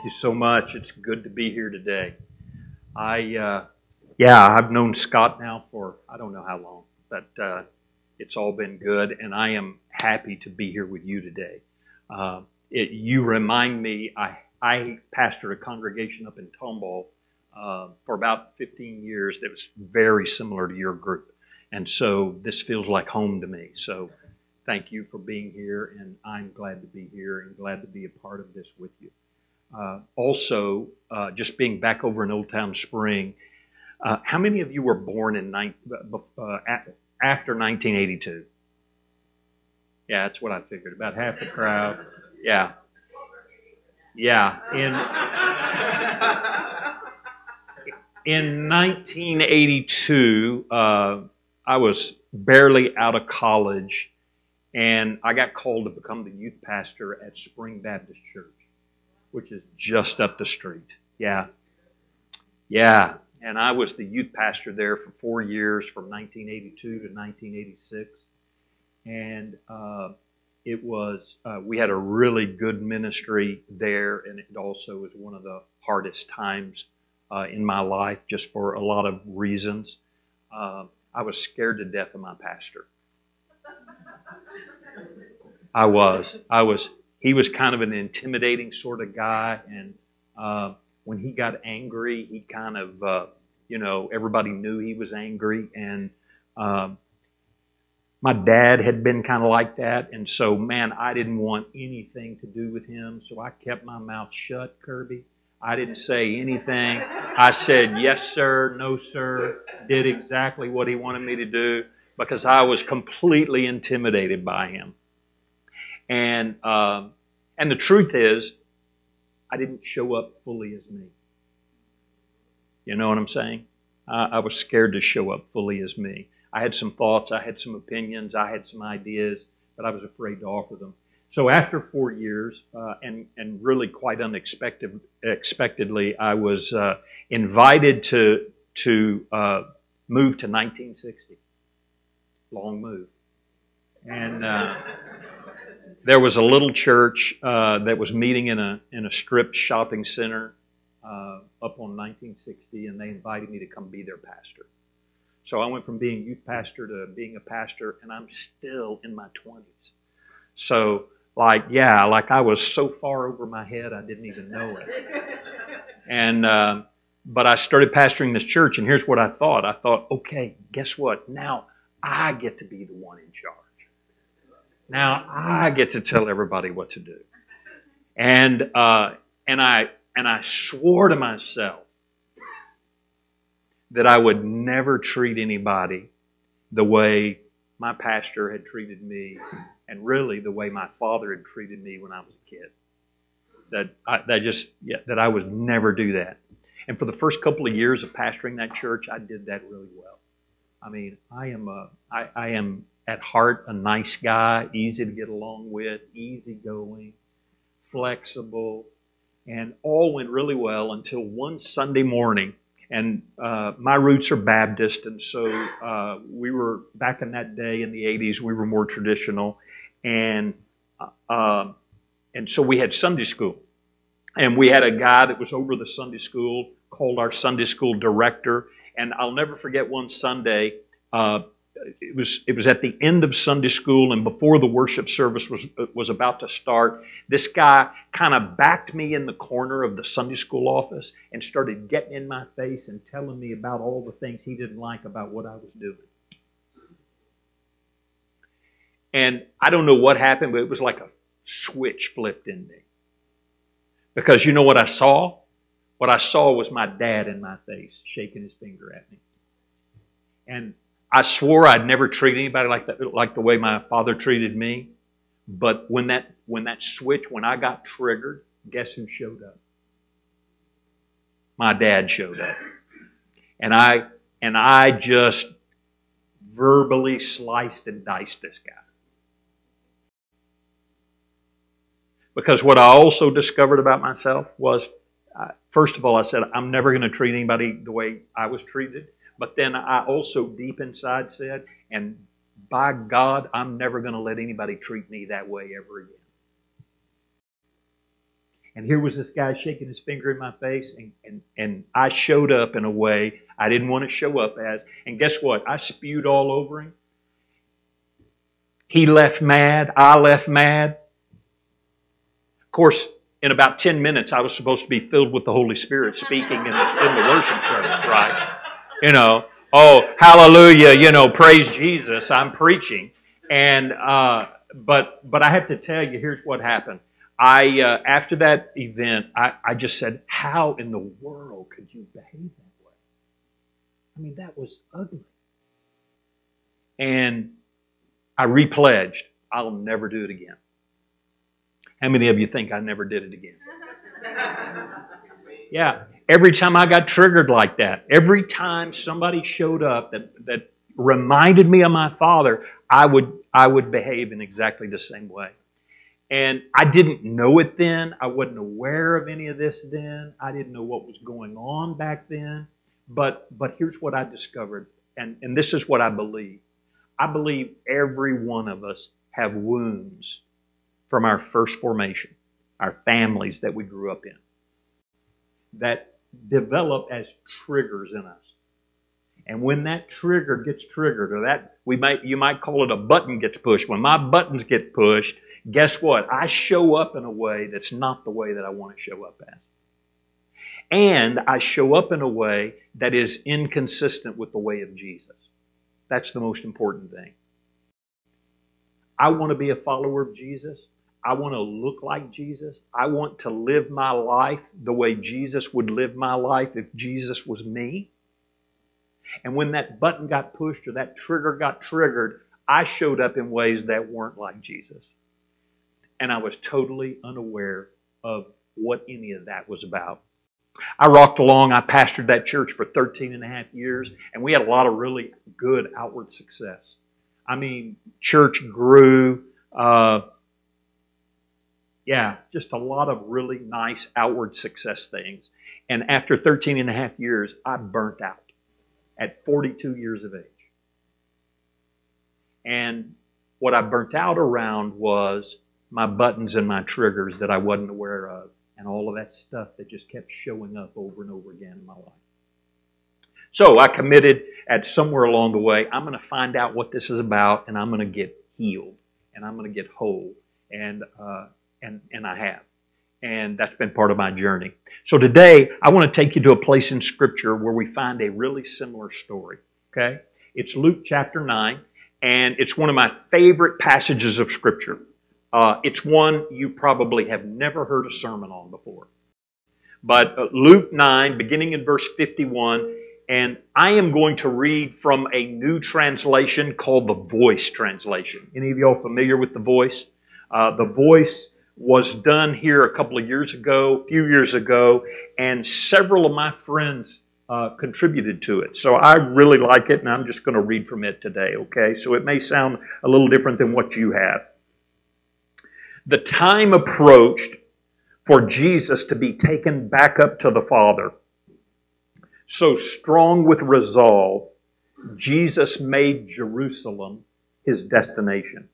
Thank you so much. It's good to be here today. I, uh, yeah, I've known Scott now for I don't know how long, but uh, it's all been good, and I am happy to be here with you today. Uh, it, you remind me, I, I pastored a congregation up in Tomball uh, for about 15 years that was very similar to your group, and so this feels like home to me. So thank you for being here, and I'm glad to be here and glad to be a part of this with you. Uh, also, uh, just being back over in Old Town Spring, uh, how many of you were born in after 1982? Yeah, that's what I figured. About half the crowd. Yeah. Yeah. In, in 1982, uh, I was barely out of college, and I got called to become the youth pastor at Spring Baptist Church which is just up the street. Yeah. Yeah. And I was the youth pastor there for four years from 1982 to 1986. And uh, it was, uh, we had a really good ministry there, and it also was one of the hardest times uh, in my life just for a lot of reasons. Uh, I was scared to death of my pastor. I was. I was he was kind of an intimidating sort of guy, and uh, when he got angry, he kind of, uh, you know, everybody knew he was angry, and um, my dad had been kind of like that, and so man, I didn't want anything to do with him, so I kept my mouth shut, Kirby. I didn't say anything. I said yes, sir, no, sir. Did exactly what he wanted me to do because I was completely intimidated by him. And uh, and the truth is, I didn't show up fully as me. You know what I'm saying? I was scared to show up fully as me. I had some thoughts, I had some opinions, I had some ideas, but I was afraid to offer them. So after four years, uh, and and really quite unexpected, expectedly, I was uh, invited to to uh, move to 1960. Long move, and uh, there was a little church uh, that was meeting in a in a strip shopping center uh, up on 1960, and they invited me to come be their pastor. So I went from being youth pastor to being a pastor, and I'm still in my 20s. So, like, yeah, like I was so far over my head, I didn't even know it. And uh, but I started pastoring this church, and here's what I thought. I thought, okay, guess what? Now I get to be the one in charge. Now I get to tell everybody what to do. And, uh, and, I, and I swore to myself that I would never treat anybody the way my pastor had treated me, and really the way my father had treated me when I was a kid. That I, that just yeah, that I would never do that. And for the first couple of years of pastoring that church, I did that really well. I mean, I am a, I, I am at heart a nice guy, easy to get along with, easygoing, flexible, and all went really well until one Sunday morning. And uh, my roots are Baptist, and so uh, we were back in that day in the '80s. We were more traditional, and uh, um, and so we had Sunday school, and we had a guy that was over the Sunday school called our Sunday school director. And I'll never forget one Sunday. It was it was at the end of Sunday school and before the worship service was was about to start. This guy kind of backed me in the corner of the Sunday school office and started getting in my face and telling me about all the things he didn't like about what I was doing. And I don't know what happened, but it was like a switch flipped in me. Because you know what I saw? What I saw was my dad in my face shaking his finger at me. And I swore I'd never treat anybody like that, like the way my father treated me. But when that when that switch, when I got triggered, guess who showed up? My dad showed up, and I and I just verbally sliced and diced this guy. Because what I also discovered about myself was, uh, first of all, I said I'm never going to treat anybody the way I was treated. But then I also deep inside said, and by God, I'm never going to let anybody treat me that way ever again. And here was this guy shaking his finger in my face, and, and, and I showed up in a way I didn't want to show up as. And guess what? I spewed all over him. He left mad. I left mad. Of course, in about 10 minutes, I was supposed to be filled with the Holy Spirit speaking in the, in the worship service, right? You know, oh, hallelujah, you know, praise Jesus, I'm preaching. And, uh, but, but I have to tell you, here's what happened. I, uh, after that event, I, I just said, how in the world could you behave that way? I mean, that was ugly. And I repledged, I'll never do it again. How many of you think I never did it again? yeah. Every time I got triggered like that, every time somebody showed up that, that reminded me of my father, I would, I would behave in exactly the same way. And I didn't know it then. I wasn't aware of any of this then. I didn't know what was going on back then. But, but here's what I discovered, and, and this is what I believe. I believe every one of us have wounds from our first formation, our families that we grew up in, that develop as triggers in us. And when that trigger gets triggered, or that we might you might call it a button gets pushed, when my buttons get pushed, guess what? I show up in a way that's not the way that I want to show up as. And I show up in a way that is inconsistent with the way of Jesus. That's the most important thing. I want to be a follower of Jesus. I want to look like Jesus. I want to live my life the way Jesus would live my life if Jesus was me. And when that button got pushed or that trigger got triggered, I showed up in ways that weren't like Jesus. And I was totally unaware of what any of that was about. I rocked along. I pastored that church for 13 and a half years, and we had a lot of really good outward success. I mean, church grew. Uh, yeah, just a lot of really nice outward success things. And after 13 and a half years, I burnt out at 42 years of age. And what I burnt out around was my buttons and my triggers that I wasn't aware of, and all of that stuff that just kept showing up over and over again in my life. So I committed at somewhere along the way, I'm going to find out what this is about, and I'm going to get healed, and I'm going to get whole. And uh, and, and I have. And that's been part of my journey. So today, I want to take you to a place in Scripture where we find a really similar story. Okay? It's Luke chapter 9, and it's one of my favorite passages of Scripture. Uh, it's one you probably have never heard a sermon on before. But uh, Luke 9, beginning in verse 51, and I am going to read from a new translation called the Voice translation. Any of y'all familiar with the Voice? Uh, the Voice was done here a couple of years ago, a few years ago, and several of my friends uh, contributed to it. So I really like it, and I'm just going to read from it today, okay? So it may sound a little different than what you have. The time approached for Jesus to be taken back up to the Father. So strong with resolve, Jesus made Jerusalem his destination.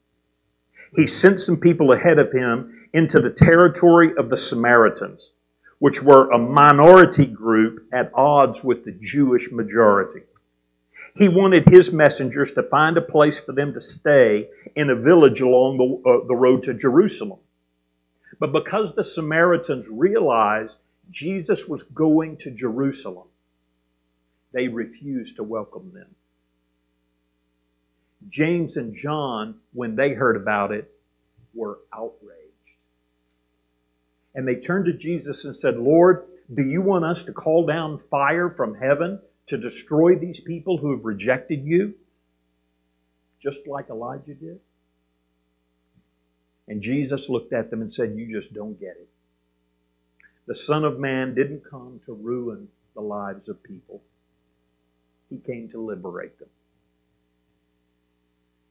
He sent some people ahead of him into the territory of the Samaritans, which were a minority group at odds with the Jewish majority. He wanted his messengers to find a place for them to stay in a village along the, uh, the road to Jerusalem. But because the Samaritans realized Jesus was going to Jerusalem, they refused to welcome them. James and John, when they heard about it, were outraged. And they turned to Jesus and said, Lord, do you want us to call down fire from heaven to destroy these people who have rejected you? Just like Elijah did? And Jesus looked at them and said, You just don't get it. The Son of Man didn't come to ruin the lives of people, He came to liberate them.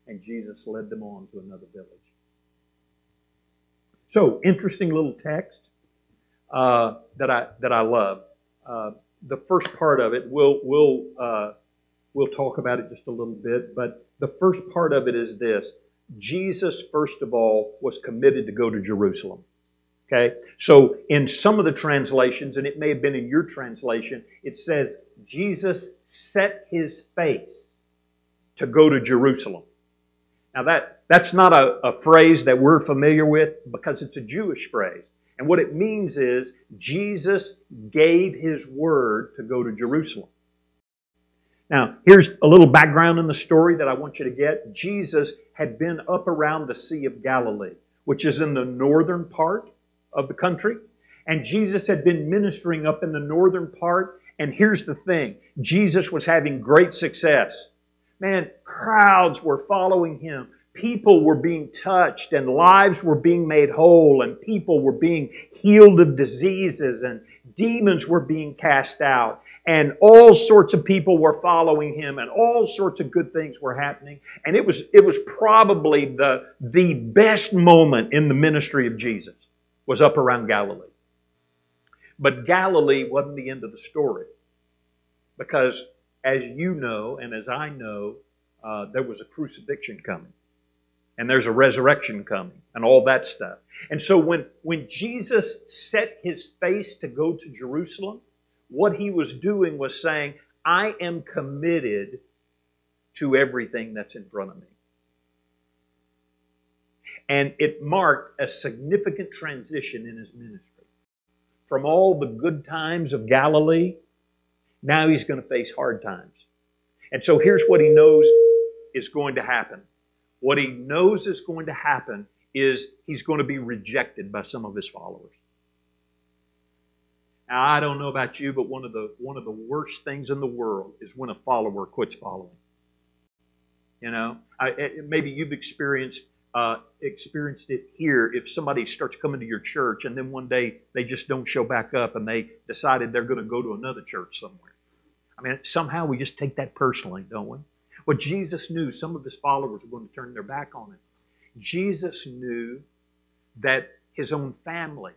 And Jesus led them on to another village. So, interesting little text uh, that I that I love. Uh, the first part of it, we'll we'll uh, we'll talk about it just a little bit, but the first part of it is this: Jesus, first of all, was committed to go to Jerusalem. Okay? So in some of the translations, and it may have been in your translation, it says Jesus set his face to go to Jerusalem. Now that, that's not a, a phrase that we're familiar with because it's a Jewish phrase. And what it means is Jesus gave his word to go to Jerusalem. Now, here's a little background in the story that I want you to get. Jesus had been up around the Sea of Galilee, which is in the northern part of the country. And Jesus had been ministering up in the northern part. And here's the thing Jesus was having great success. Man, crowds were following him. People were being touched and lives were being made whole and people were being healed of diseases and demons were being cast out. And all sorts of people were following him and all sorts of good things were happening. And it was it was probably the the best moment in the ministry of Jesus was up around Galilee. But Galilee wasn't the end of the story because as you know and as I know, uh, there was a crucifixion coming. And there's a resurrection coming and all that stuff. And so when, when Jesus set his face to go to Jerusalem, what he was doing was saying, I am committed to everything that's in front of me. And it marked a significant transition in his ministry. From all the good times of Galilee now he's going to face hard times. And so here's what he knows is going to happen. What he knows is going to happen is he's going to be rejected by some of his followers. Now, I don't know about you, but one of the one of the worst things in the world is when a follower quits following. You know, I, maybe you've experienced uh, experienced it here. If somebody starts coming to your church and then one day they just don't show back up and they decided they're going to go to another church somewhere, I mean, somehow we just take that personally, don't we? Well, Jesus knew some of his followers were going to turn their back on him. Jesus knew that his own family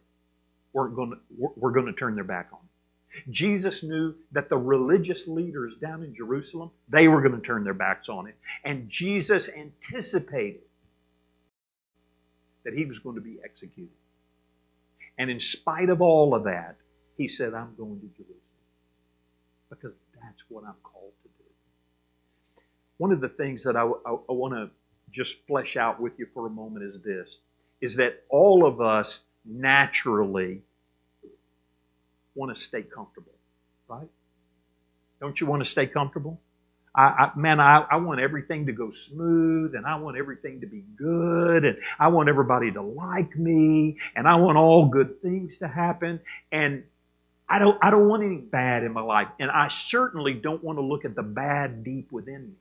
were going to, were going to turn their back on him. Jesus knew that the religious leaders down in Jerusalem, they were going to turn their backs on him. And Jesus anticipated that he was going to be executed. And in spite of all of that, he said, I'm going to Jerusalem because that's what I'm called. One of the things that I, I, I want to just flesh out with you for a moment is this is that all of us naturally want to stay comfortable, right? Don't you want to stay comfortable? I, I, man, I, I want everything to go smooth and I want everything to be good and I want everybody to like me and I want all good things to happen. And I don't, I don't want any bad in my life. And I certainly don't want to look at the bad deep within me.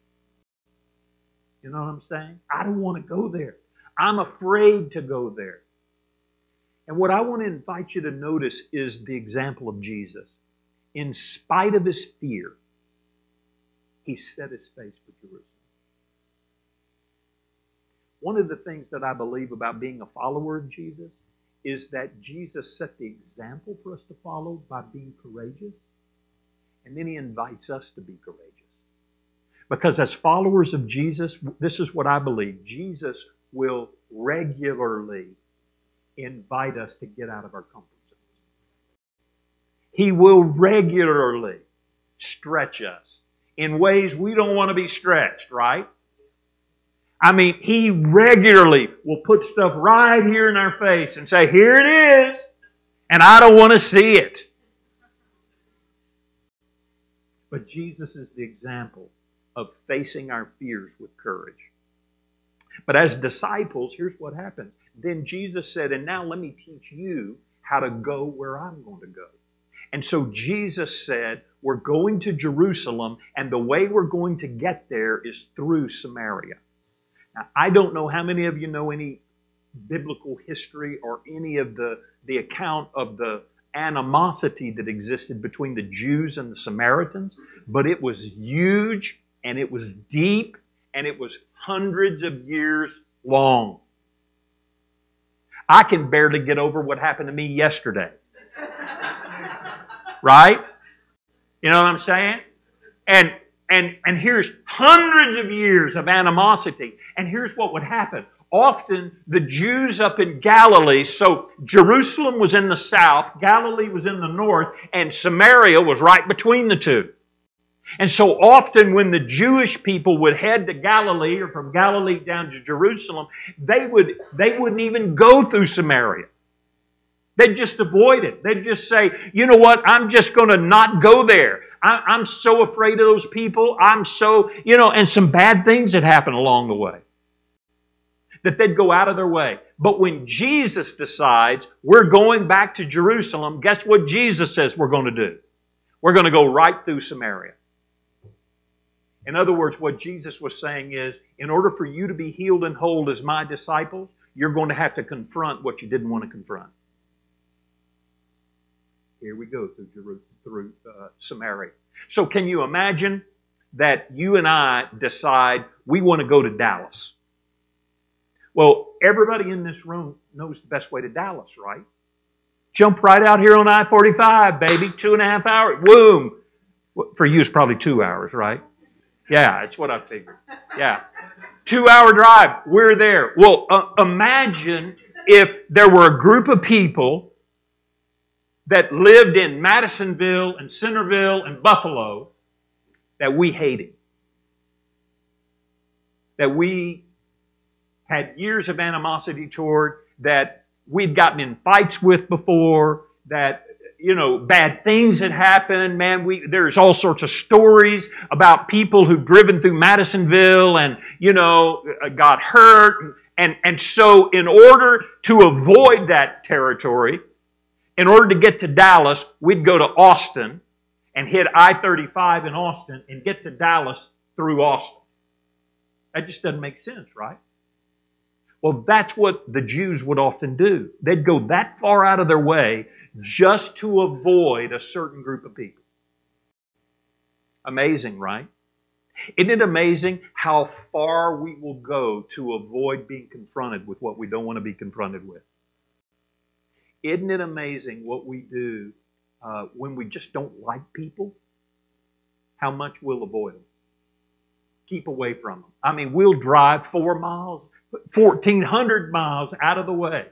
You know what I'm saying? I don't want to go there. I'm afraid to go there. And what I want to invite you to notice is the example of Jesus. In spite of his fear, he set his face for Jerusalem. One of the things that I believe about being a follower of Jesus is that Jesus set the example for us to follow by being courageous. And then he invites us to be courageous. Because as followers of Jesus, this is what I believe Jesus will regularly invite us to get out of our comfort zones. He will regularly stretch us in ways we don't want to be stretched, right? I mean, he regularly will put stuff right here in our face and say, Here it is, and I don't want to see it. But Jesus is the example of facing our fears with courage. But as disciples, here's what happens. Then Jesus said, And now let me teach you how to go where I'm going to go. And so Jesus said, We're going to Jerusalem, and the way we're going to get there is through Samaria. Now, I don't know how many of you know any biblical history or any of the, the account of the animosity that existed between the Jews and the Samaritans, but it was huge and it was deep and it was hundreds of years long. I can barely get over what happened to me yesterday. right? You know what I'm saying? And and and here's hundreds of years of animosity. And here's what would happen. often the Jews up in Galilee, so Jerusalem was in the south, Galilee was in the north, and Samaria was right between the two. And so often when the Jewish people would head to Galilee or from Galilee down to Jerusalem, they would, they wouldn't even go through Samaria. They'd just avoid it. They'd just say, you know what, I'm just going to not go there. I, am so afraid of those people. I'm so, you know, and some bad things that happen along the way. That they'd go out of their way. But when Jesus decides we're going back to Jerusalem, guess what Jesus says we're going to do? We're going to go right through Samaria. In other words, what Jesus was saying is, in order for you to be healed and whole as my disciples, you're going to have to confront what you didn't want to confront. Here we go through through uh, Samaria. So, can you imagine that you and I decide we want to go to Dallas? Well, everybody in this room knows the best way to Dallas, right? Jump right out here on I 45, baby. Two and a half hours. Boom. For you, it's probably two hours, right? Yeah, it's what I figured. Yeah. Two hour drive. We're there. Well, uh, imagine if there were a group of people that lived in Madisonville and Centerville and Buffalo that we hated. That we had years of animosity toward, that we'd gotten in fights with before, that you know, bad things that happened. Man, we, there's all sorts of stories about people who've driven through Madisonville and, you know, uh, got hurt. And, and so in order to avoid that territory, in order to get to Dallas, we'd go to Austin and hit I-35 in Austin and get to Dallas through Austin. That just doesn't make sense, right? Well, that's what the Jews would often do. They'd go that far out of their way just to avoid a certain group of people. Amazing, right? Isn't it amazing how far we will go to avoid being confronted with what we don't want to be confronted with? Isn't it amazing what we do uh, when we just don't like people? How much we'll avoid them. Keep away from them. I mean, we'll drive four miles, 1,400 miles out of the way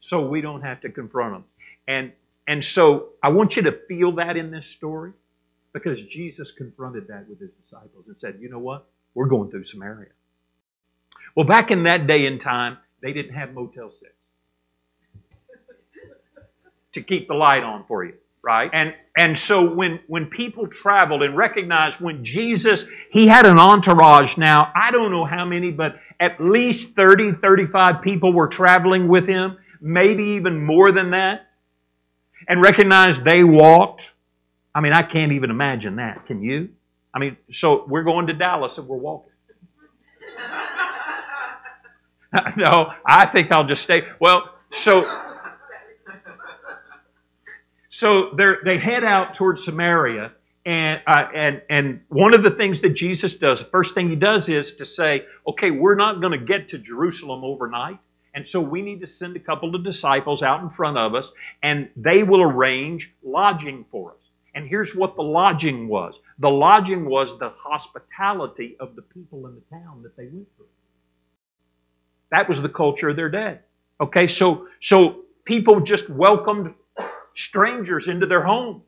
so we don't have to confront them. And, and so I want you to feel that in this story because Jesus confronted that with his disciples and said, you know what? We're going through Samaria. Well, back in that day and time, they didn't have Motel 6 to keep the light on for you, right? And, and so when, when people traveled and recognized when Jesus, he had an entourage now, I don't know how many, but at least 30, 35 people were traveling with him, maybe even more than that and recognize they walked. I mean, I can't even imagine that. Can you? I mean, so we're going to Dallas and we're walking. no, I think I'll just stay. Well, so so they head out towards Samaria, and uh, and and one of the things that Jesus does, the first thing he does is to say, okay, we're not going to get to Jerusalem overnight. And so we need to send a couple of disciples out in front of us, and they will arrange lodging for us. And here's what the lodging was the lodging was the hospitality of the people in the town that they went through. That was the culture of their day. Okay, so, so people just welcomed strangers into their home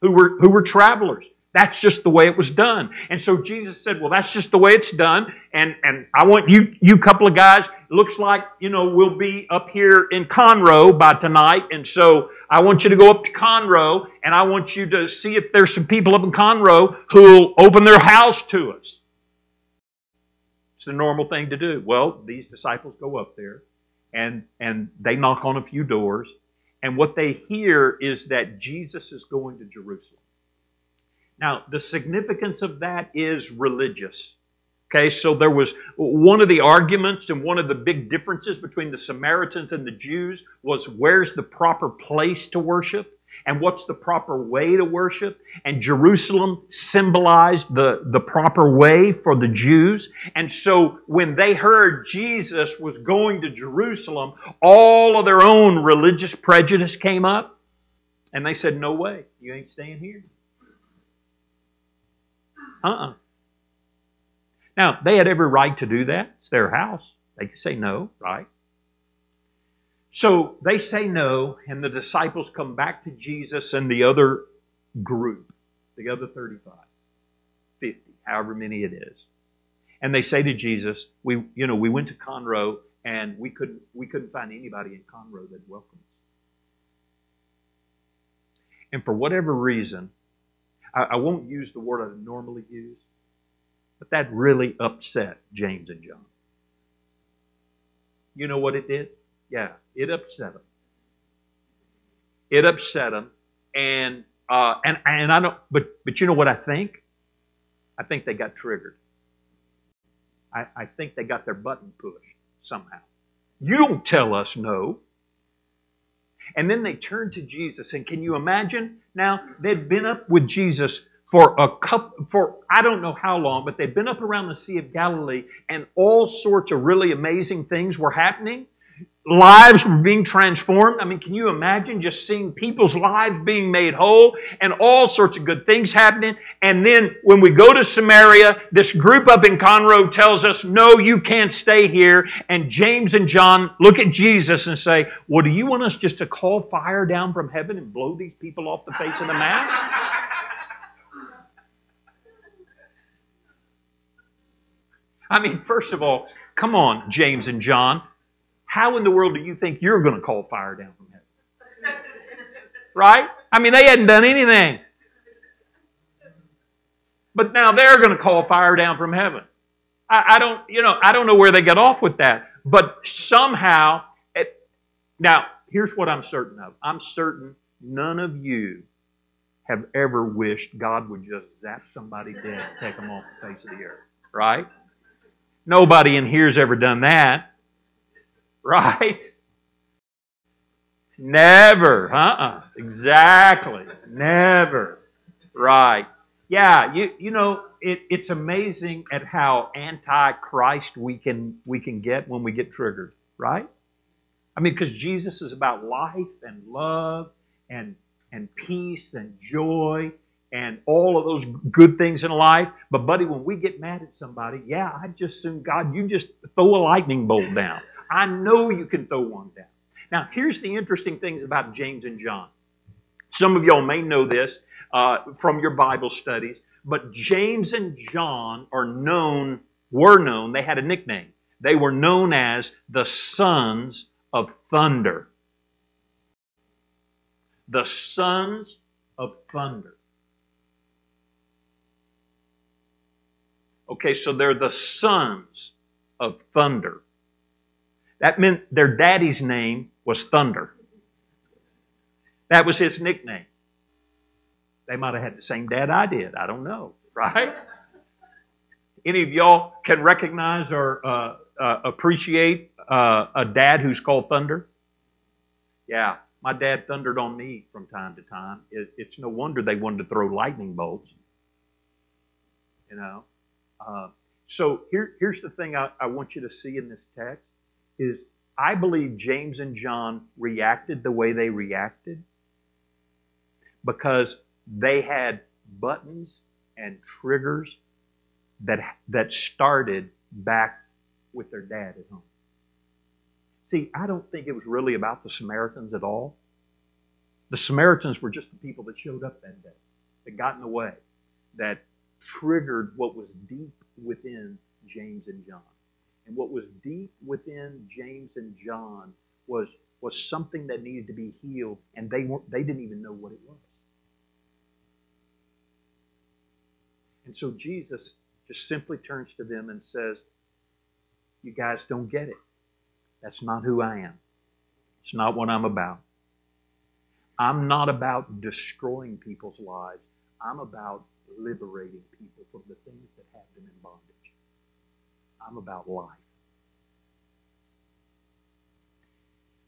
who were, who were travelers. That's just the way it was done. And so Jesus said, well, that's just the way it's done. And, and I want you, you couple of guys, looks like, you know, we'll be up here in Conroe by tonight. And so I want you to go up to Conroe and I want you to see if there's some people up in Conroe who'll open their house to us. It's the normal thing to do. Well, these disciples go up there and, and they knock on a few doors. And what they hear is that Jesus is going to Jerusalem. Now, the significance of that is religious. Okay, so there was one of the arguments and one of the big differences between the Samaritans and the Jews was where's the proper place to worship and what's the proper way to worship. And Jerusalem symbolized the, the proper way for the Jews. And so when they heard Jesus was going to Jerusalem, all of their own religious prejudice came up. And they said, No way, you ain't staying here. Uh-uh. Now, they had every right to do that. It's their house. They can say no, right? So they say no, and the disciples come back to Jesus and the other group, the other 35, 50, however many it is. And they say to Jesus, we, you know, we went to Conroe and we couldn't, we couldn't find anybody in Conroe that welcomed us. And for whatever reason, I, I won't use the word I normally use, but that really upset James and John. You know what it did? Yeah, it upset them. It upset them, and uh, and and I don't. But but you know what I think? I think they got triggered. I, I think they got their button pushed somehow. You don't tell us no. And then they turned to Jesus, and can you imagine? Now they'd been up with Jesus for a couple, for I don't know how long, but they'd been up around the Sea of Galilee, and all sorts of really amazing things were happening lives were being transformed. I mean, can you imagine just seeing people's lives being made whole and all sorts of good things happening? And then when we go to Samaria, this group up in Conroe tells us, no, you can't stay here. And James and John look at Jesus and say, well, do you want us just to call fire down from heaven and blow these people off the face of the map? I mean, first of all, come on, James and John. How in the world do you think you're going to call fire down from heaven? Right? I mean, they hadn't done anything. But now they're going to call fire down from heaven. I, I don't, you know, I don't know where they get off with that. But somehow, it, now, here's what I'm certain of. I'm certain none of you have ever wished God would just zap somebody dead, take them off the face of the earth. Right? Nobody in here's ever done that. Right? Never. Uh-uh. Exactly. Never. Right. Yeah, you you know, it, it's amazing at how anti-Christ we can we can get when we get triggered, right? I mean, because Jesus is about life and love and and peace and joy and all of those good things in life. But buddy, when we get mad at somebody, yeah, I just assume God, you just throw a lightning bolt down. I know you can throw one down. Now, here's the interesting things about James and John. Some of y'all may know this uh, from your Bible studies, but James and John are known, were known, they had a nickname. They were known as the sons of thunder. The sons of thunder. Okay, so they're the sons of thunder. That meant their daddy's name was Thunder. That was his nickname. They might have had the same dad I did. I don't know, right? Any of y'all can recognize or uh, uh, appreciate uh, a dad who's called Thunder? Yeah, my dad thundered on me from time to time. It, it's no wonder they wanted to throw lightning bolts. You know? Uh, so here, here's the thing I, I want you to see in this text is I believe James and John reacted the way they reacted because they had buttons and triggers that, that started back with their dad at home. See, I don't think it was really about the Samaritans at all. The Samaritans were just the people that showed up that day, that got in the way, that triggered what was deep within James and John. And what was deep within James and John was, was something that needed to be healed, and they, weren't, they didn't even know what it was. And so Jesus just simply turns to them and says, You guys don't get it. That's not who I am. It's not what I'm about. I'm not about destroying people's lives. I'm about liberating people from the things that have them in bondage. I'm about life.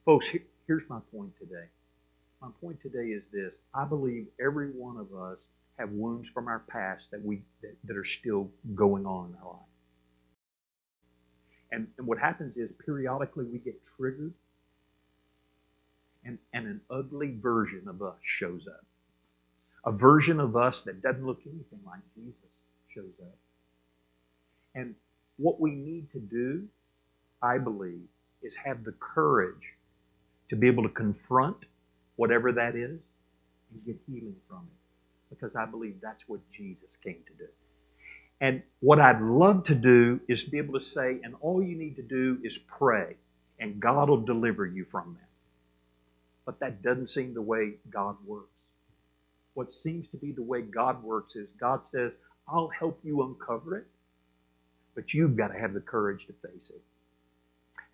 Folks, here's my point today. My point today is this. I believe every one of us have wounds from our past that we that, that are still going on in our life. And, and what happens is periodically we get triggered and, and an ugly version of us shows up. A version of us that doesn't look anything like Jesus shows up. And what we need to do I believe, is have the courage to be able to confront whatever that is and get healing from it. Because I believe that's what Jesus came to do. And what I'd love to do is be able to say, and all you need to do is pray, and God will deliver you from that. But that doesn't seem the way God works. What seems to be the way God works is God says, I'll help you uncover it, but you've got to have the courage to face it.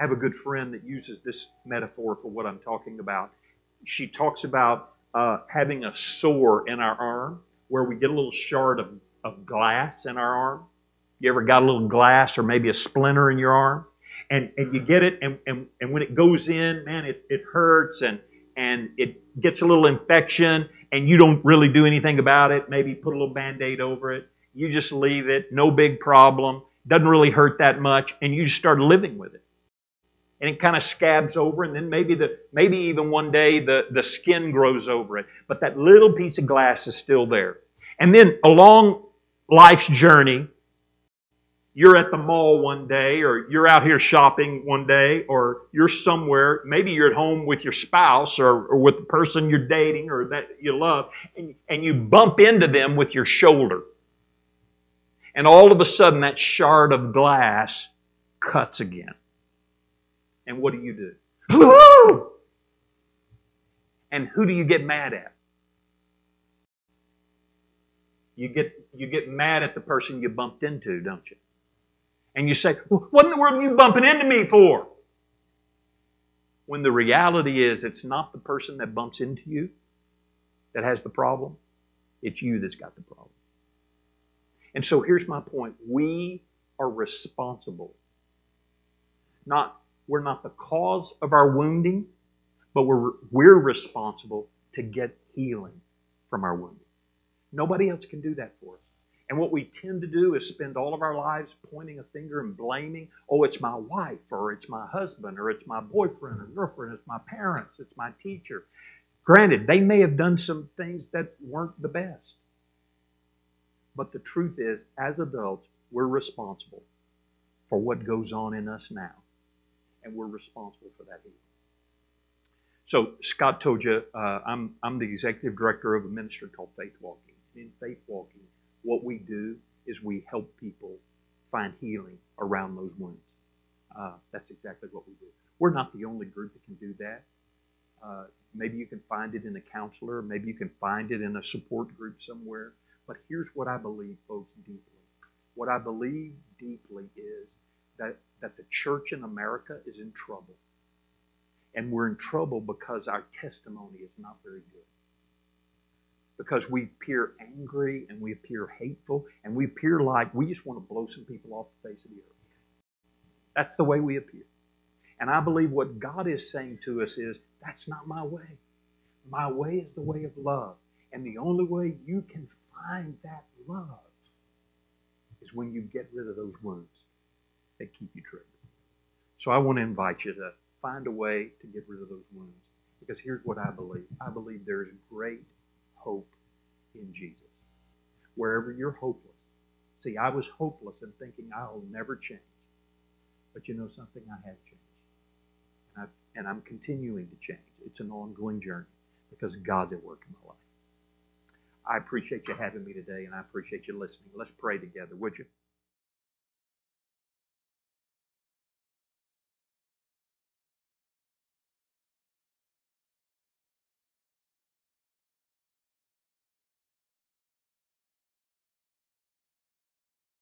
I have a good friend that uses this metaphor for what I'm talking about. She talks about uh, having a sore in our arm where we get a little shard of, of glass in our arm. You ever got a little glass or maybe a splinter in your arm? And, and you get it, and, and, and when it goes in, man, it, it hurts and, and it gets a little infection, and you don't really do anything about it. Maybe put a little band aid over it. You just leave it, no big problem, doesn't really hurt that much, and you just start living with it and it kind of scabs over, and then maybe the maybe even one day the, the skin grows over it. But that little piece of glass is still there. And then along life's journey, you're at the mall one day, or you're out here shopping one day, or you're somewhere, maybe you're at home with your spouse or, or with the person you're dating or that you love, and, and you bump into them with your shoulder. And all of a sudden that shard of glass cuts again. And what do you do? and who do you get mad at? You get, you get mad at the person you bumped into, don't you? And you say, well, what in the world are you bumping into me for? When the reality is it's not the person that bumps into you that has the problem, it's you that's got the problem. And so here's my point. We are responsible. Not we're not the cause of our wounding, but we're, we're responsible to get healing from our wounding. Nobody else can do that for us. And what we tend to do is spend all of our lives pointing a finger and blaming, oh, it's my wife, or it's my husband, or it's my boyfriend or girlfriend, it's my parents, it's my teacher. Granted, they may have done some things that weren't the best. But the truth is, as adults, we're responsible for what goes on in us now and we're responsible for that healing. So Scott told you uh, I'm I'm the executive director of a ministry called Faithwalking. And in Faithwalking, what we do is we help people find healing around those wounds. Uh, that's exactly what we do. We're not the only group that can do that. Uh, maybe you can find it in a counselor. Maybe you can find it in a support group somewhere. But here's what I believe, folks, deeply. What I believe deeply is that, that the church in America is in trouble. And we're in trouble because our testimony is not very good. Because we appear angry and we appear hateful and we appear like we just want to blow some people off the face of the earth. That's the way we appear. And I believe what God is saying to us is that's not my way. My way is the way of love. And the only way you can find that love is when you get rid of those wounds that keep you triggered. So I want to invite you to find a way to get rid of those wounds. Because here's what I believe I believe there is great hope in Jesus. Wherever you're hopeless. See, I was hopeless and thinking I'll never change. But you know something? I have changed. And, I, and I'm continuing to change. It's an ongoing journey because God's at work in my life. I appreciate you having me today and I appreciate you listening. Let's pray together, would you?